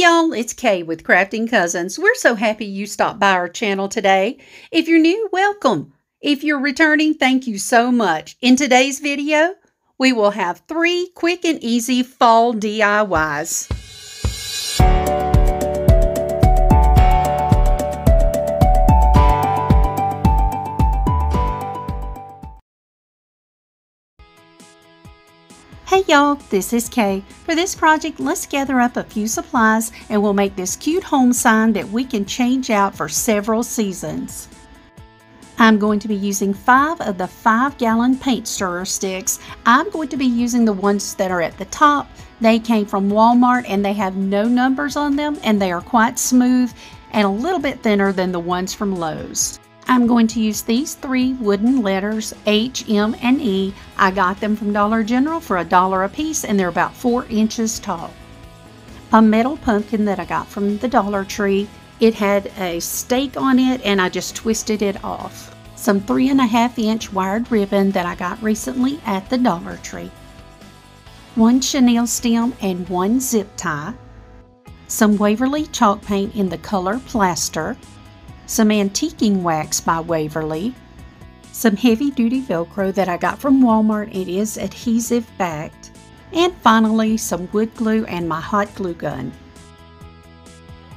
y'all, it's Kay with Crafting Cousins. We're so happy you stopped by our channel today. If you're new, welcome. If you're returning, thank you so much. In today's video, we will have three quick and easy fall DIYs. Hey y'all, this is Kay. For this project, let's gather up a few supplies and we'll make this cute home sign that we can change out for several seasons. I'm going to be using five of the five gallon paint stirrer sticks. I'm going to be using the ones that are at the top. They came from Walmart and they have no numbers on them and they are quite smooth and a little bit thinner than the ones from Lowe's. I'm going to use these three wooden letters, H, M, and E. I got them from Dollar General for a dollar a piece and they're about four inches tall. A metal pumpkin that I got from the Dollar Tree. It had a stake on it and I just twisted it off. Some three and a half inch wired ribbon that I got recently at the Dollar Tree. One chenille stem and one zip tie. Some Waverly chalk paint in the color plaster some antiquing wax by Waverly, some heavy duty Velcro that I got from Walmart. It is adhesive backed. And finally, some wood glue and my hot glue gun.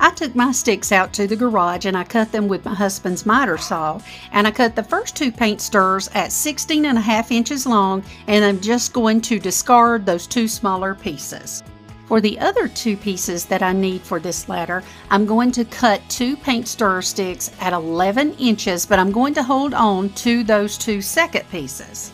I took my sticks out to the garage and I cut them with my husband's miter saw. And I cut the first two paint stirrers at 16 and a half inches long and I'm just going to discard those two smaller pieces. For the other two pieces that I need for this ladder, I'm going to cut two paint stirrer sticks at 11 inches, but I'm going to hold on to those two second pieces.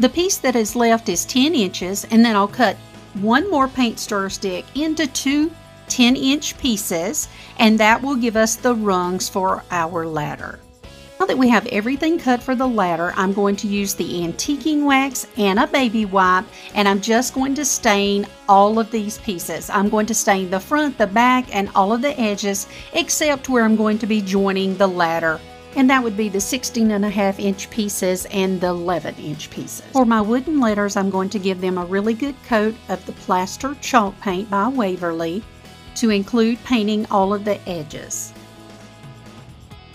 The piece that is left is 10 inches, and then I'll cut one more paint stirrer stick into two 10 inch pieces, and that will give us the rungs for our ladder. Now that we have everything cut for the ladder, I'm going to use the antiquing wax and a baby wipe, and I'm just going to stain all of these pieces. I'm going to stain the front, the back, and all of the edges, except where I'm going to be joining the ladder and that would be the 16 and a half inch pieces and the 11 inch pieces. For my wooden letters, I'm going to give them a really good coat of the plaster chalk paint by Waverly to include painting all of the edges.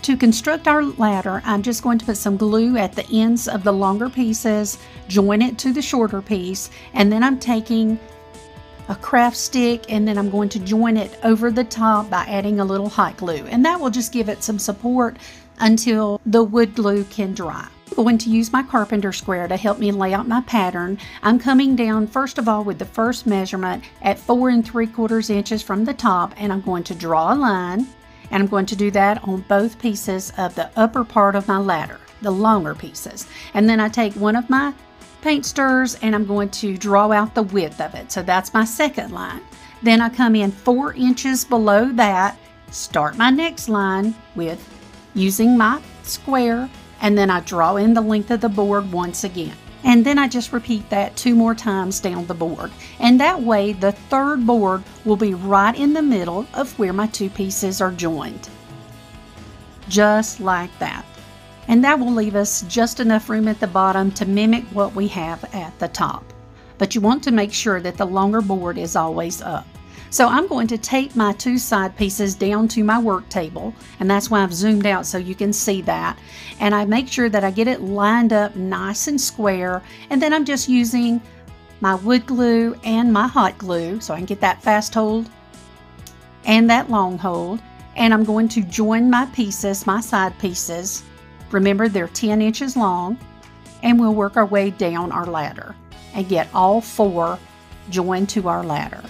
To construct our ladder, I'm just going to put some glue at the ends of the longer pieces, join it to the shorter piece, and then I'm taking a craft stick and then I'm going to join it over the top by adding a little hot glue. And that will just give it some support until the wood glue can dry. I'm going to use my carpenter square to help me lay out my pattern. I'm coming down first of all with the first measurement at four and three quarters inches from the top and I'm going to draw a line and I'm going to do that on both pieces of the upper part of my ladder, the longer pieces. And then I take one of my paint stirrers and I'm going to draw out the width of it. So that's my second line. Then I come in four inches below that, start my next line with using my square, and then I draw in the length of the board once again. And then I just repeat that two more times down the board. And that way the third board will be right in the middle of where my two pieces are joined. Just like that. And that will leave us just enough room at the bottom to mimic what we have at the top. But you want to make sure that the longer board is always up. So I'm going to tape my two side pieces down to my work table, and that's why I've zoomed out so you can see that. And I make sure that I get it lined up nice and square, and then I'm just using my wood glue and my hot glue so I can get that fast hold and that long hold. And I'm going to join my pieces, my side pieces. Remember, they're 10 inches long, and we'll work our way down our ladder and get all four joined to our ladder.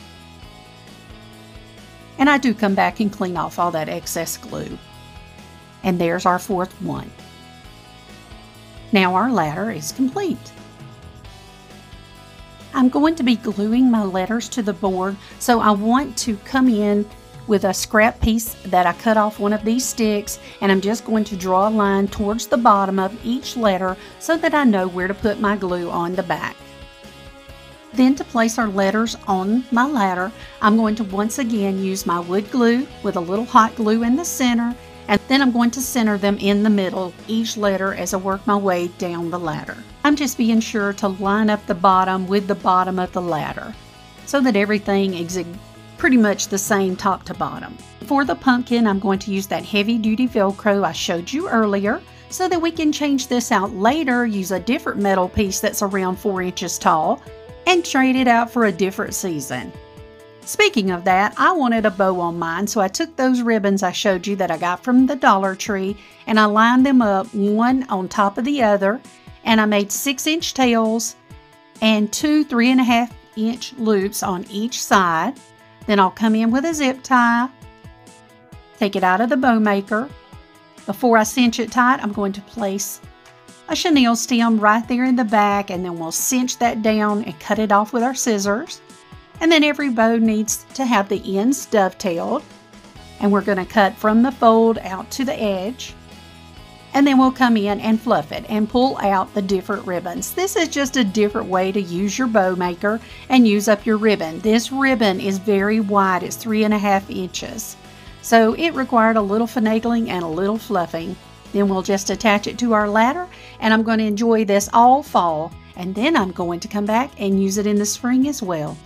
And I do come back and clean off all that excess glue. And there's our fourth one. Now our ladder is complete. I'm going to be gluing my letters to the board, so I want to come in with a scrap piece that I cut off one of these sticks and I'm just going to draw a line towards the bottom of each letter so that I know where to put my glue on the back. Then to place our letters on my ladder, I'm going to once again use my wood glue with a little hot glue in the center, and then I'm going to center them in the middle, each letter as I work my way down the ladder. I'm just being sure to line up the bottom with the bottom of the ladder so that everything is pretty much the same top to bottom. For the pumpkin, I'm going to use that heavy duty Velcro I showed you earlier so that we can change this out later, use a different metal piece that's around 4 inches tall, and trade it out for a different season. Speaking of that, I wanted a bow on mine, so I took those ribbons I showed you that I got from the Dollar Tree and I lined them up one on top of the other, and I made 6 inch tails and two 3.5 inch loops on each side. Then I'll come in with a zip tie, take it out of the bow maker. Before I cinch it tight, I'm going to place a chenille stem right there in the back and then we'll cinch that down and cut it off with our scissors. And then every bow needs to have the ends dovetailed. And we're going to cut from the fold out to the edge. And then we'll come in and fluff it and pull out the different ribbons. This is just a different way to use your bow maker and use up your ribbon. This ribbon is very wide, it's three and a half inches. So it required a little finagling and a little fluffing. Then we'll just attach it to our ladder and I'm going to enjoy this all fall and then I'm going to come back and use it in the spring as well.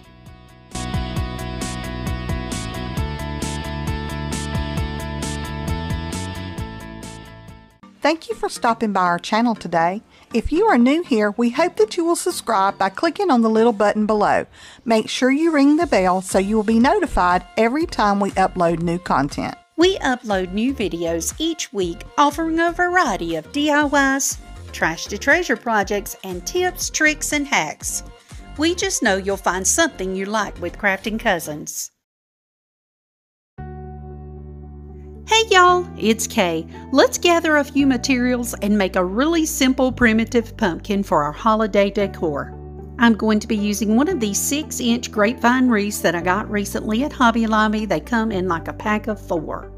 Thank you for stopping by our channel today. If you are new here, we hope that you will subscribe by clicking on the little button below. Make sure you ring the bell so you will be notified every time we upload new content. We upload new videos each week offering a variety of DIYs, trash to treasure projects, and tips, tricks, and hacks. We just know you'll find something you like with Crafting Cousins. Hey y'all, it's Kay. Let's gather a few materials and make a really simple primitive pumpkin for our holiday decor. I'm going to be using one of these 6 inch grapevine wreaths that I got recently at Hobby Lobby. They come in like a pack of four.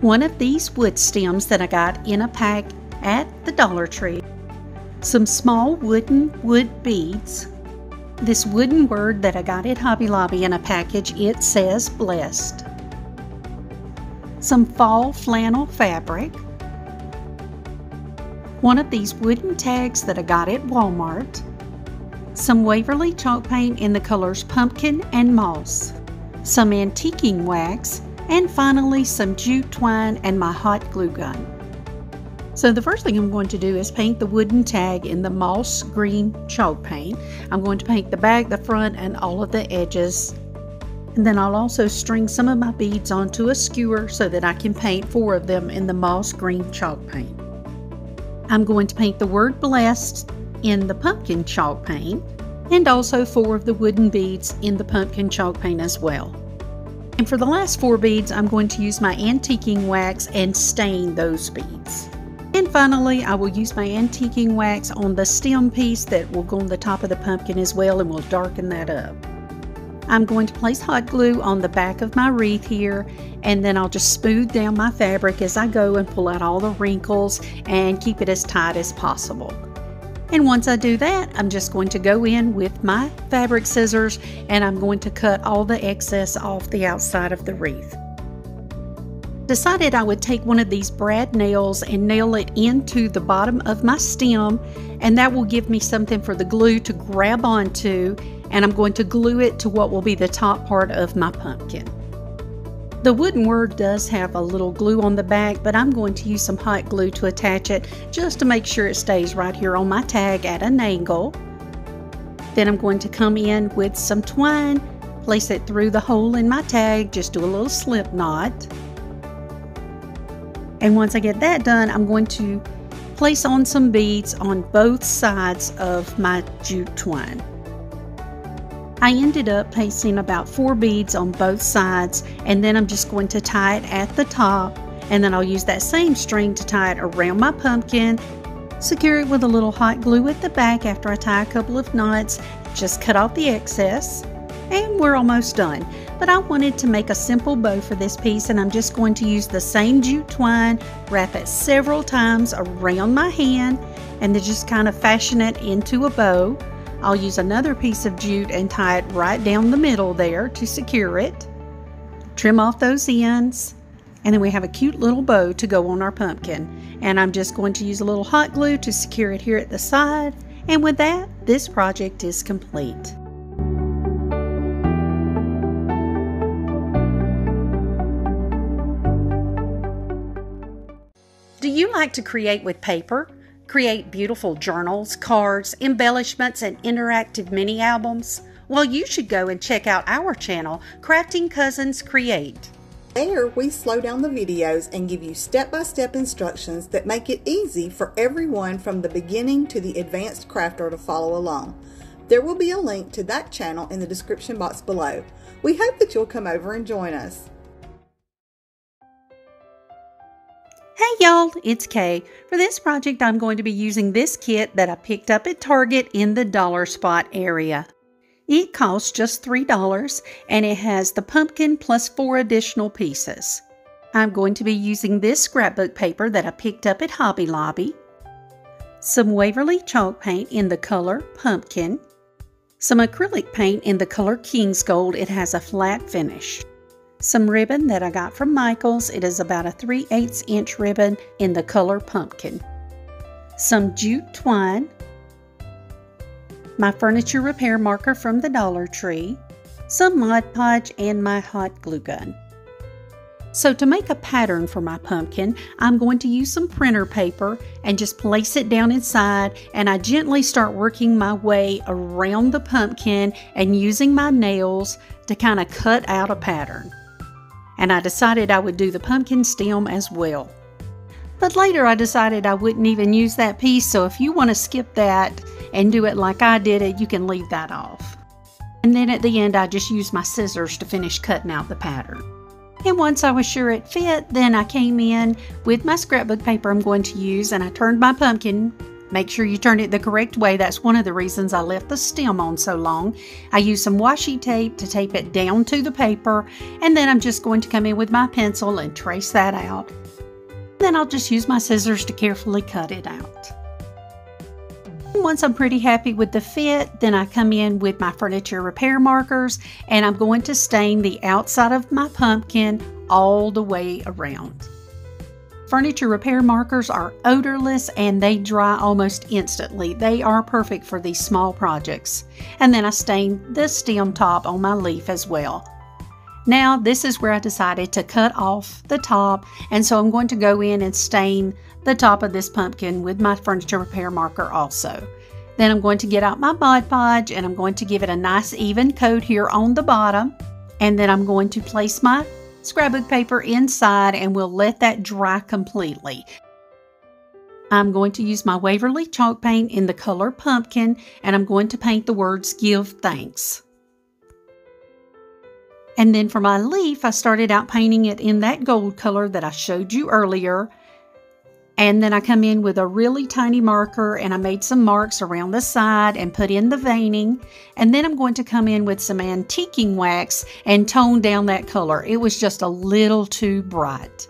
One of these wood stems that I got in a pack at the Dollar Tree. Some small wooden wood beads. This wooden word that I got at Hobby Lobby in a package, it says blessed some fall flannel fabric, one of these wooden tags that I got at Walmart, some Waverly chalk paint in the colors pumpkin and moss, some antiquing wax, and finally some jute twine and my hot glue gun. So the first thing I'm going to do is paint the wooden tag in the moss green chalk paint. I'm going to paint the back, the front, and all of the edges and then I'll also string some of my beads onto a skewer so that I can paint four of them in the moss green chalk paint. I'm going to paint the word blessed in the pumpkin chalk paint and also four of the wooden beads in the pumpkin chalk paint as well. And for the last four beads, I'm going to use my antiquing wax and stain those beads. And finally, I will use my antiquing wax on the stem piece that will go on the top of the pumpkin as well and will darken that up. I'm going to place hot glue on the back of my wreath here and then I'll just smooth down my fabric as I go and pull out all the wrinkles and keep it as tight as possible. And once I do that, I'm just going to go in with my fabric scissors and I'm going to cut all the excess off the outside of the wreath. Decided I would take one of these brad nails and nail it into the bottom of my stem and that will give me something for the glue to grab onto and I'm going to glue it to what will be the top part of my pumpkin. The wooden word does have a little glue on the back, but I'm going to use some hot glue to attach it just to make sure it stays right here on my tag at an angle. Then I'm going to come in with some twine, place it through the hole in my tag, just do a little slip knot. And once I get that done, I'm going to place on some beads on both sides of my jute twine. I ended up placing about four beads on both sides and then I'm just going to tie it at the top and then I'll use that same string to tie it around my pumpkin, secure it with a little hot glue at the back after I tie a couple of knots, just cut off the excess, and we're almost done. But I wanted to make a simple bow for this piece and I'm just going to use the same jute twine, wrap it several times around my hand, and then just kind of fashion it into a bow. I'll use another piece of jute and tie it right down the middle there to secure it. Trim off those ends. And then we have a cute little bow to go on our pumpkin. And I'm just going to use a little hot glue to secure it here at the side. And with that, this project is complete. Do you like to create with paper? Create beautiful journals, cards, embellishments, and interactive mini albums? Well, you should go and check out our channel, Crafting Cousins Create. There, we slow down the videos and give you step by step instructions that make it easy for everyone from the beginning to the advanced crafter to follow along. There will be a link to that channel in the description box below. We hope that you'll come over and join us. Hey y'all, it's Kay. For this project, I'm going to be using this kit that I picked up at Target in the dollar spot area. It costs just $3 and it has the pumpkin plus four additional pieces. I'm going to be using this scrapbook paper that I picked up at Hobby Lobby, some Waverly chalk paint in the color Pumpkin, some acrylic paint in the color King's Gold, it has a flat finish, some ribbon that I got from Michaels. It is about a 3 8 inch ribbon in the color pumpkin. Some jute twine. My furniture repair marker from the Dollar Tree. Some Mod Podge and my hot glue gun. So to make a pattern for my pumpkin, I'm going to use some printer paper and just place it down inside and I gently start working my way around the pumpkin and using my nails to kind of cut out a pattern and I decided I would do the pumpkin stem as well. But later I decided I wouldn't even use that piece, so if you want to skip that and do it like I did it, you can leave that off. And then at the end I just used my scissors to finish cutting out the pattern. And once I was sure it fit, then I came in with my scrapbook paper I'm going to use and I turned my pumpkin Make sure you turn it the correct way. That's one of the reasons I left the stem on so long. I use some washi tape to tape it down to the paper, and then I'm just going to come in with my pencil and trace that out. Then I'll just use my scissors to carefully cut it out. Once I'm pretty happy with the fit, then I come in with my furniture repair markers and I'm going to stain the outside of my pumpkin all the way around. Furniture repair markers are odorless and they dry almost instantly. They are perfect for these small projects. And then I stained the stem top on my leaf as well. Now this is where I decided to cut off the top and so I'm going to go in and stain the top of this pumpkin with my furniture repair marker also. Then I'm going to get out my Mod Podge and I'm going to give it a nice even coat here on the bottom. And then I'm going to place my scrapbook paper inside and we'll let that dry completely. I'm going to use my Waverly chalk paint in the color pumpkin and I'm going to paint the words give thanks. And then for my leaf, I started out painting it in that gold color that I showed you earlier. And then I come in with a really tiny marker and I made some marks around the side and put in the veining. And then I'm going to come in with some antiquing wax and tone down that color. It was just a little too bright.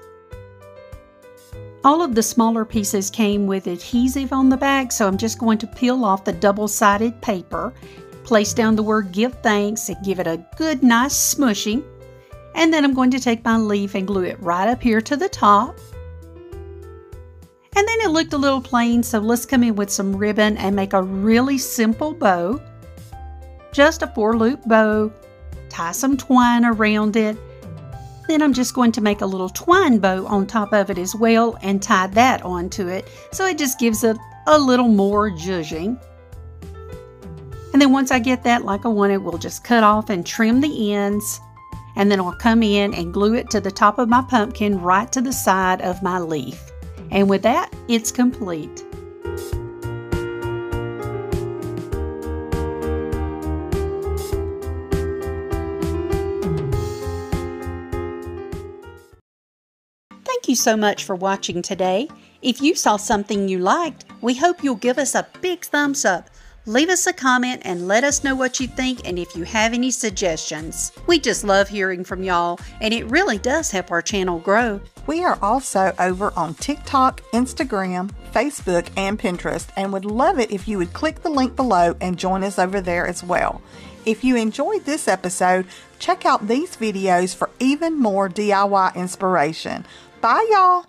All of the smaller pieces came with adhesive on the back, so I'm just going to peel off the double-sided paper, place down the word give thanks and give it a good nice smushing. And then I'm going to take my leaf and glue it right up here to the top. And then it looked a little plain, so let's come in with some ribbon and make a really simple bow. Just a four loop bow, tie some twine around it. Then I'm just going to make a little twine bow on top of it as well and tie that onto it so it just gives it a little more zhuzhing. And then once I get that like I want it, we'll just cut off and trim the ends. And then I'll come in and glue it to the top of my pumpkin right to the side of my leaf. And with that, it's complete. Thank you so much for watching today. If you saw something you liked, we hope you'll give us a big thumbs up Leave us a comment and let us know what you think and if you have any suggestions. We just love hearing from y'all, and it really does help our channel grow. We are also over on TikTok, Instagram, Facebook, and Pinterest, and would love it if you would click the link below and join us over there as well. If you enjoyed this episode, check out these videos for even more DIY inspiration. Bye, y'all!